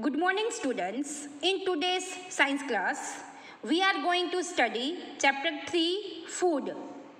Good morning, students. In today's science class, we are going to study chapter 3 food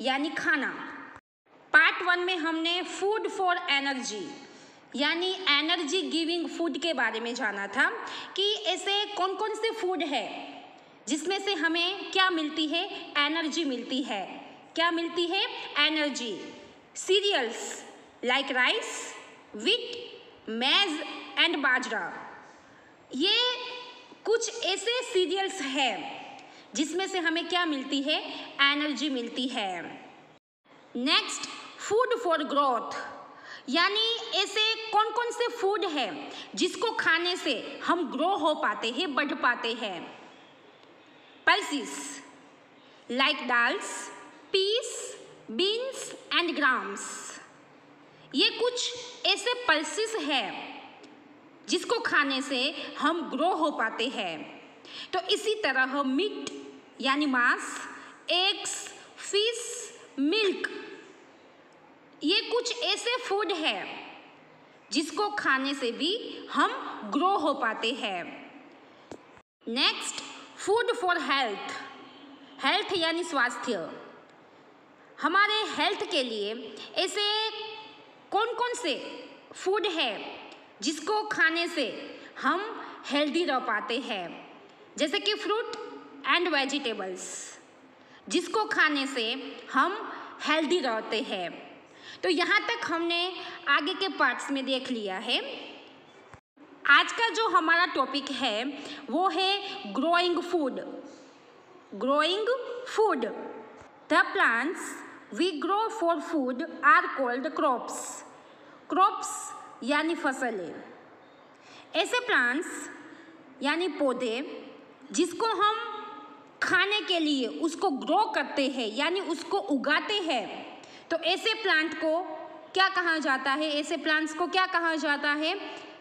यानी खाना। Part one में हमने food for energy यानी energy giving food के बारे में जाना था कि ऐसे कौन कौन से फ़ूड है जिसमें से हमें क्या मिलती है? एनर्जी मिलती है। क्या मिलती है? Energy cereals like rice wheat maize and bajra ये कुछ ऐसे सीरियल्स हैं जिसमें से हमें क्या मिलती है? एनर्जी मिलती है। नेक्स्ट फ़ूड फॉर ग्रोथ यानी ऐसे कौन कौन से फ़ूड है जिसको खाने से हम ग्रो हो पाते हैं, बढ़ पाते हैं? Pulses like dals peas beans and grams ये कुछ ऐसे पल्सिस है जिसको खाने से हम ग्रो हो पाते हैं। तो इसी तरह मीट, यानी मांस, एग्स, फ़िश, मिल्क, ये कुछ ऐसे फ़ूड है जिसको खाने से भी हम ग्रो हो पाते हैं। Next, food for health. Health यानी स्वास्थ्य। हमारे हेल्थ के लिए ऐसे कौन कौन से फ़ूड है जिसको खाने से हम हेल्दी रह पाते हैं। जैसे कि फ्रूट एंड वेजिटेबल्स जिसको खाने से हम हेल्दी रहते हैं। तो यहाँ तक हमने आगे के पार्ट्स में देख लिया है। आज का जो हमारा टॉपिक है, वो है growing food growing food the plants we grow for food are called crops crops यानी फ़सलें। ऐसे प्लांट्स यानी पौधे, जिसको हम खाने के लिए उसको ग्रो करते हैं, यानी उसको उगाते हैं तो ऐसे प्लांट को क्या कहा जाता है? ऐसे प्लांट्स को क्या कहा जाता है?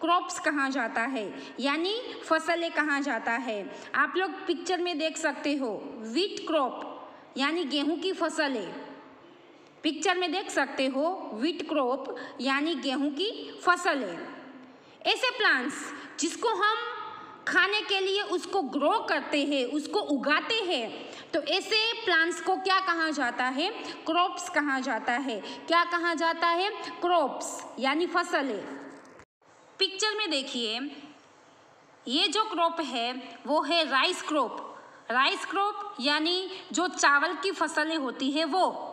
क्रॉप्स कहा जाता है, यानी फ़सलें कहा जाता है। आप लोग पिक्चर में देख सकते हो वीट क्रॉप यानी गेहूँ की फ़सलें। पिक्चर में देख सकते हो वीट क्रॉप यानी गेहूँ की फ़सलें ऐसे प्लांट्स जिसको हम खाने के लिए उसको ग्रो करते हैं, उसको उगाते हैं तो ऐसे प्लांट्स को क्या कहा जाता है? क्रॉप्स कहा जाता है। क्या कहा जाता है? क्रॉप्स यानी फ़सलें पिक्चर में देखिए, ये जो क्रॉप है, वो है राइस क्रॉप राइस क्रॉप यानी जो चावल की फ़सलें होती है, वो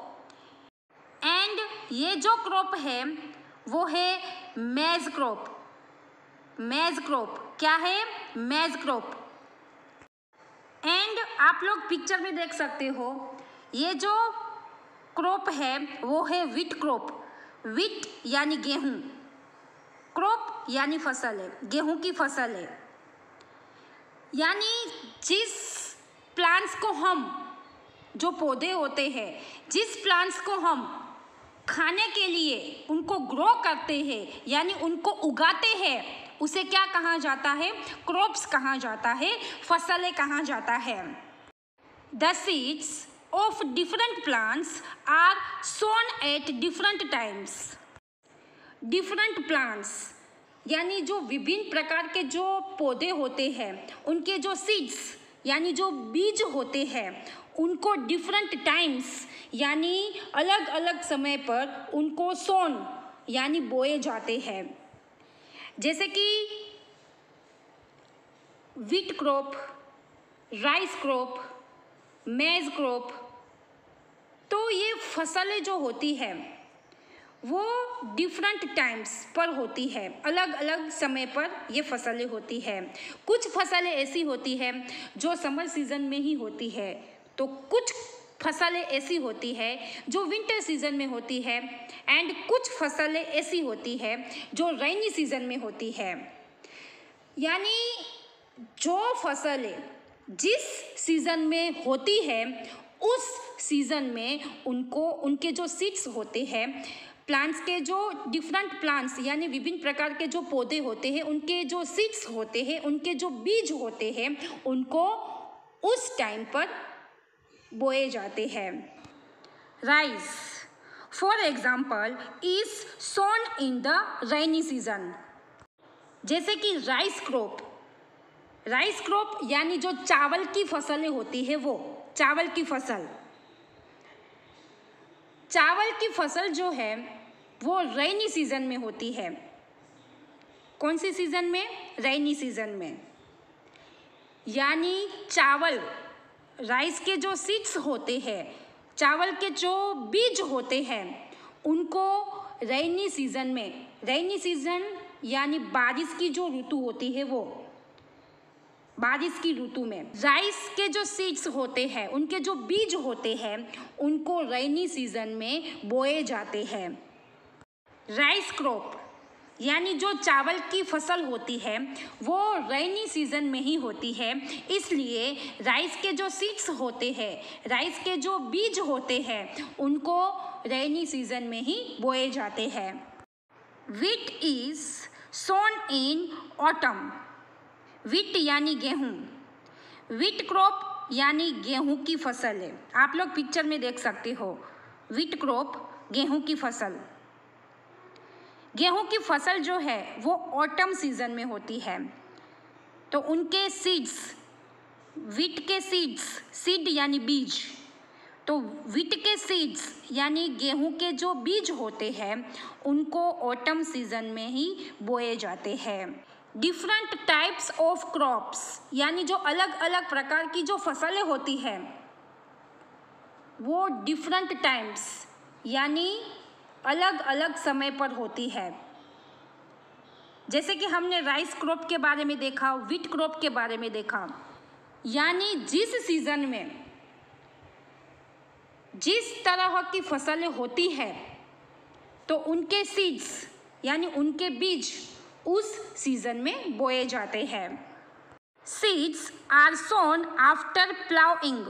एंड ये जो क्रॉप है, वो है मेज क्रॉप मेज क्रॉप क्या है? मेज क्रॉप एंड आप लोग पिक्चर में देख सकते हो, ये जो क्रॉप है, वो है विट क्रॉप विट यानी गेहूँ. क्रॉप यानी फ़सल है, गेहूँ की फ़सल है. यानी जिस प्लांट्स को हम, जो पौधे होते हैं, जिस प्लांट्स को हम खाने के लिए उनको ग्रो करते हैं, यानी उनको उगाते हैं, उसे क्या कहा जाता है? क्रॉप्स कहा जाता है, फ़सलें कहा जाता है। The seeds of different plants are sown at different times different plants यानी जो विभिन्न प्रकार के जो पौधे होते हैं, उनके जो सीड्स यानी जो बीज होते हैं, उनको डिफरेंट टाइम्स यानी अलग अलग समय पर उनको सोन, यानी बोए जाते हैं। जैसे कि wheat crop rice crop maize crop तो ये फ़सलें जो होती है, वो डिफरेंट टाइम्स पर होती है। अलग अलग समय पर ये फ़सलें होती है। कुछ फ़सलें ऐसी होती है जो समर सीज़न में ही होती है। तो कुछ फ़सलें ऐसी होती है जो विंटर सीज़न में होती है एंड कुछ फ़सलें ऐसी होती है जो रेनी सीज़न में होती है। यानी जो फ़सलें जिस सीज़न में होती है, उस सीज़न में उनको, उनके जो सीड्स होते हैं प्लांट्स के जो डिफरेंट प्लांट्स यानी विभिन्न प्रकार के जो पौधे होते हैं, उनके जो सीड्स होते हैं, उनके जो बीज होते हैं, उनको उस टाइम पर बोए जाते हैं। Rice for example is sown in the rainy season जैसे कि राइस क्रॉप राइस क्रॉप यानी जो चावल की फ़सलें होती है वो, चावल की फ़सल। चावल की फ़सल जो है, वो रेनी सीज़न में होती है। कौन सी सीज़न में? रेनी सीज़न में। यानी चावल राइस के जो सीड्स होते हैं, चावल के जो बीज होते हैं, उनको रेनी सीज़न में, रेनी सीज़न यानी बारिश की जो ऋतु होती है वो, बारिश की ऋतु में, राइस के जो सीड्स होते हैं, उनके जो बीज होते हैं, उनको रेनी सीज़न में बोए जाते हैं। राइस क्रॉप यानी जो चावल की फ़सल होती है, वो रेनी सीज़न में ही होती है। इसलिए राइस के जो सीड्स होते हैं राइस के जो बीज होते हैं, उनको रेनी सीज़न में ही बोए जाते हैं। विट इज़ सोन इन ऑटम विट यानी गेहूँ। विट क्रॉप यानी गेहूँ की फ़सल है। आप लोग पिक्चर में देख सकते हो। विट क्रॉप गेहूँ की फ़सल। गेहूँ की फ़सल जो है, वो ऑटम सीज़न में होती है। तो उनके सीड्स विट के सीड्स सीड यानी बीज तो विट के सीड्स यानी गेहूँ के जो बीज होते हैं, उनको ऑटम सीज़न में ही बोए जाते हैं। डिफरेंट टाइप्स ऑफ़ क्रॉप्स यानी जो अलग अलग प्रकार की जो फ़सलें होती हैं, वो डिफरेंट टाइम्स यानी अलग अलग समय पर होती है। जैसे कि हमने राइस क्रॉप के बारे में देखा विट क्रॉप के बारे में देखा। यानी जिस सीज़न में जिस तरह की फ़सलें होती है तो उनके सीड्स यानी उनके बीज उस सीज़न में बोए जाते हैं। Seeds are sown after ploughing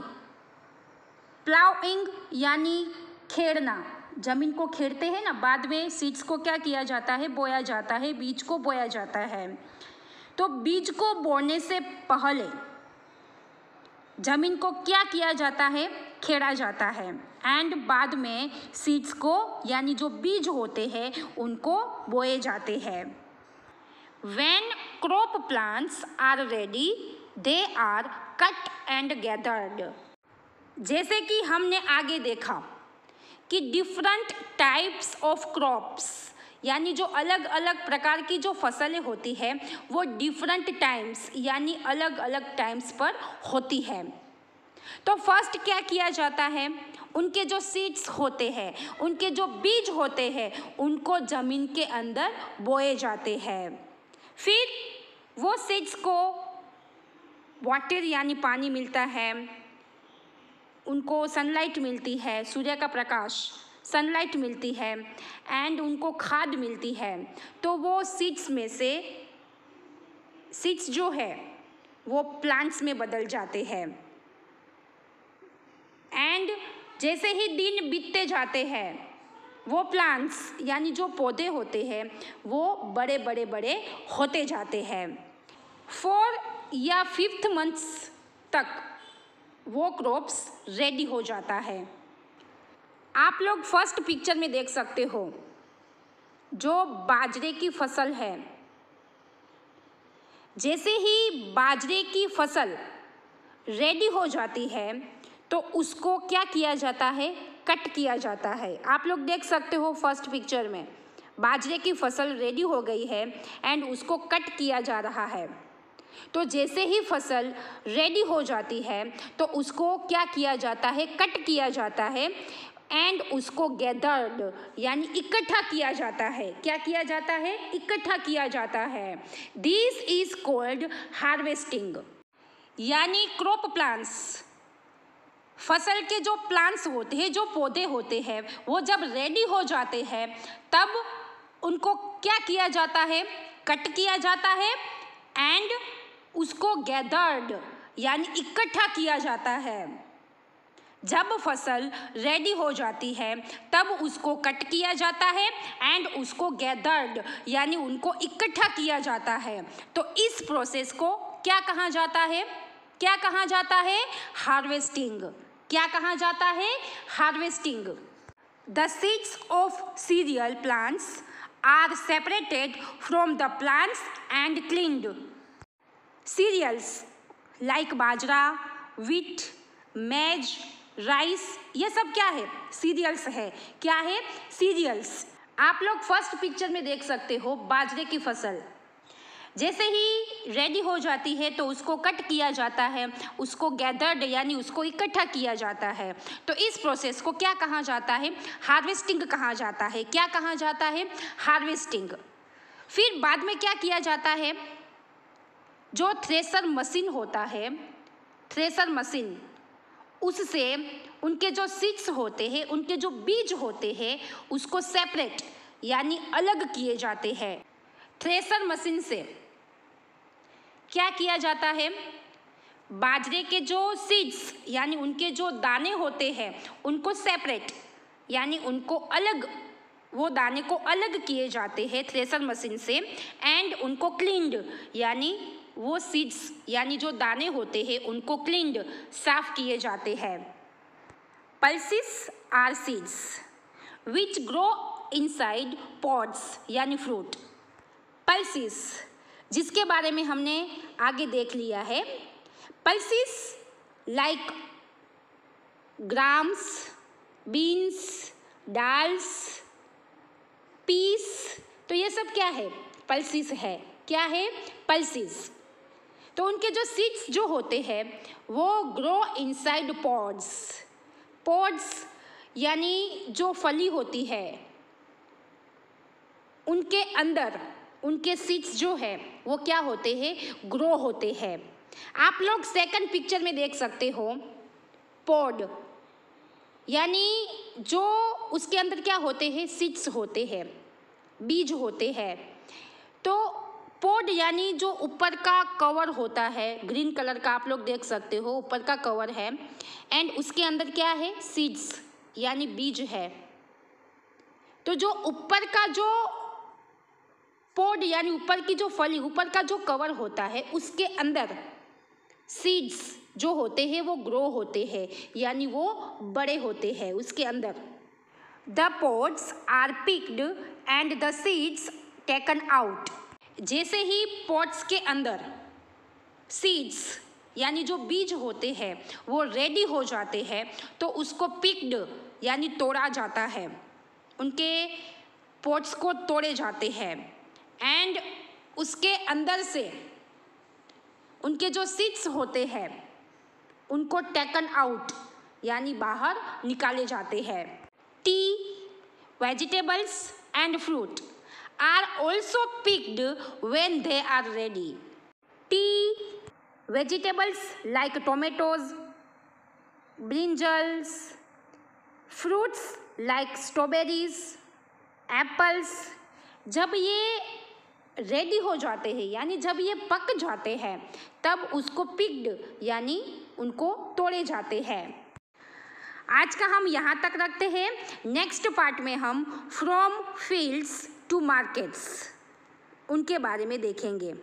ploughing यानी खेड़ना। ज़मीन को खेड़ते हैं ना, बाद में सीड्स को क्या किया जाता है? बोया जाता है, बीज को बोया जाता है। तो बीज को बोने से पहले ज़मीन को क्या किया जाता है? खेड़ा जाता है। एंड बाद में सीड्स को, यानी जो बीज होते हैं, उनको बोए जाते हैं। When crop plants are ready they are cut and gathered जैसे कि हमने आगे देखा कि डिफरेंट टाइप्स ऑफ़ क्रॉप्स यानी जो अलग अलग प्रकार की जो फ़सलें होती है, वो डिफरेंट टाइम्स यानी अलग अलग टाइम्स पर होती है। तो फ़र्स्ट क्या किया जाता है? उनके जो सीड्स होते हैं, उनके जो बीज होते हैं, उनको ज़मीन के अंदर बोए जाते हैं। फिर वो सीड्स को वाटर यानी पानी मिलता है। उनको सनलाइट मिलती है, सूर्य का प्रकाश सनलाइट मिलती है एंड उनको खाद मिलती है। तो वो सीड्स में से सीड्स जो है, वो प्लांट्स में बदल जाते हैं। एंड जैसे ही दिन बीतते जाते हैं, वो प्लांट्स यानी जो पौधे होते हैं, वो बड़े बड़े बड़े होते जाते हैं। फोर या फिफ्थ मंथ्स तक वो क्रॉप्स रेडी हो जाता है। आप लोग फ़र्स्ट पिक्चर में देख सकते हो, जो बाजरे की फ़सल है। जैसे ही बाजरे की फ़सल रेडी हो जाती है तो उसको क्या किया जाता है? कट किया जाता है। आप लोग देख सकते हो फ़र्स्ट पिक्चर में, बाजरे की फ़सल रेडी हो गई है एंड उसको कट किया जा रहा है। तो जैसे ही फ़सल रेडी हो जाती है तो उसको क्या किया जाता है? कट किया जाता है एंड उसको गैदर्ड यानी इकट्ठा किया जाता है। क्या किया जाता है? इकट्ठा किया जाता है। दिस इज़ कॉल्ड हार्वेस्टिंग यानी क्रॉप प्लांट्स फ़सल के जो प्लांट्स होते हैं, जो पौधे होते हैं, वो जब रेडी हो जाते हैं, तब उनको क्या किया जाता है? कट किया जाता है एंड उसको गैदर्ड यानी इकट्ठा किया जाता है। जब फ़सल रेडी हो जाती है, तब उसको कट किया जाता है एंड उसको गैदर्ड यानी उनको इकट्ठा किया जाता है। तो इस प्रोसेस को क्या कहा जाता है? क्या कहा जाता है? हार्वेस्टिंग क्या कहा जाता है? Harvesting the seeds of cereal plants are separated from the plants and cleaned. Cereals like bajra, wheat maize rice ये सब क्या है? सीरियल्स है। क्या है? सीरियल्स आप लोग फ़र्स्ट पिक्चर में देख सकते हो बाजरे की फ़सल। जैसे ही रेडी हो जाती है तो उसको कट किया जाता है। उसको गैदर्ड यानी उसको इकट्ठा किया जाता है। तो इस प्रोसेस को क्या कहा जाता है? हार्वेस्टिंग कहा जाता है। क्या कहा जाता है? हार्वेस्टिंग फिर बाद में क्या किया जाता है? जो थ्रेसर मशीन होता है, थ्रेसर मशीन, उससे उनके जो सीड्स होते हैं, उनके जो बीज होते हैं, उसको सेपरेट यानी अलग किए जाते हैं। थ्रेसर मशीन से क्या किया जाता है? बाजरे के जो सीड्स यानी उनके जो दाने होते हैं, उनको सेपरेट यानी उनको अलग, वो दाने को अलग किए जाते हैं थ्रेसर मशीन से एंड उनको क्लीन्ड यानी वो सीड्स यानी जो दाने होते हैं, उनको क्लीन्ड साफ़ किए जाते हैं। Pulses are seeds which grow inside pods यानी फ्रूट पल्सिस जिसके बारे में हमने आगे देख लिया है। Pulses like grams beans dals peas तो ये सब क्या है? पल्सिस है। क्या है? पल्सिस तो उनके जो सीड्स जो होते हैं, वो ग्रो इनसाइड पॉड्स पॉड्स यानी जो फली होती है, उनके अंदर, उनके सीड्स जो है, वो क्या होते हैं? ग्रो होते हैं. आप लोग सेकंड पिक्चर में देख सकते हो पॉड यानी जो उसके अंदर क्या होते हैं? सीड्स होते हैं. बीज होते हैं. तो पॉड यानी जो ऊपर का कवर होता है ग्रीन कलर का आप लोग देख सकते हो, ऊपर का कवर है। एंड उसके अंदर क्या है? सीड्स यानी बीज है। तो जो ऊपर का जो पोड यानी ऊपर की जो फली, ऊपर का जो कवर होता है, उसके अंदर सीड्स जो होते हैं, वो ग्रो होते हैं, यानी वो बड़े होते हैं उसके अंदर। The pods are picked and the seeds taken out जैसे ही पॉट्स के अंदर सीड्स, यानी जो बीज होते हैं, वो रेडी हो जाते हैं तो उसको पिक्ड यानी तोड़ा जाता है। उनके पॉट्स को तोड़े जाते हैं। एंड उसके अंदर से उनके जो सीड्स होते हैं, उनको टेकन आउट यानी बाहर निकाले जाते हैं। The vegetables and fruit are also picked when they are ready. Tea, vegetables like tomatoes, brinjals, fruits like strawberries, apples, जब ये रेडी हो जाते हैं यानी जब ये पक जाते हैं तब उसको पिक्ड यानी उनको तोड़े जाते हैं आज का हम यहाँ तक रखते हैं नेक्स्ट पार्ट में हम फ्रॉम फील्ड्स टू मार्केट्स उनके बारे में देखेंगे।